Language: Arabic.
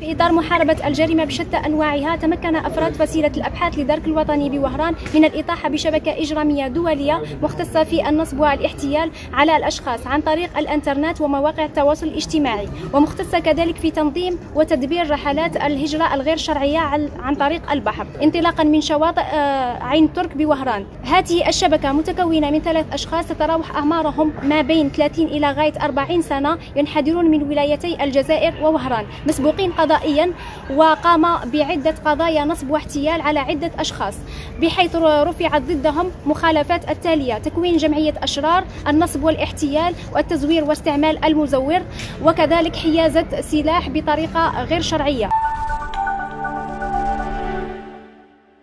في إطار محاربة الجريمة بشتى أنواعها تمكن أفراد فصيلة الأبحاث لدرك الوطني بوهران من الإطاحة بشبكة إجرامية دولية مختصة في النصب والاحتيال على الأشخاص عن طريق الإنترنت ومواقع التواصل الاجتماعي. ومختصة كذلك في تنظيم وتدبير رحلات الهجرة الغير شرعية عن طريق البحر. انطلاقا من شواطئ آه، عين ترك بوهران. هذه الشبكة متكونة من ثلاث أشخاص تتراوح أعمارهم ما بين 30 إلى غاية 40 سنة ينحدرون من ولايتي الجزائر ووهران. مسبوقين قضائيا وقام بعدة قضايا نصب واحتيال على عدة أشخاص بحيث رفعت ضدهم مخالفات التالية تكوين جمعية أشرار النصب والاحتيال والتزوير واستعمال المزور وكذلك حيازة سلاح بطريقة غير شرعية.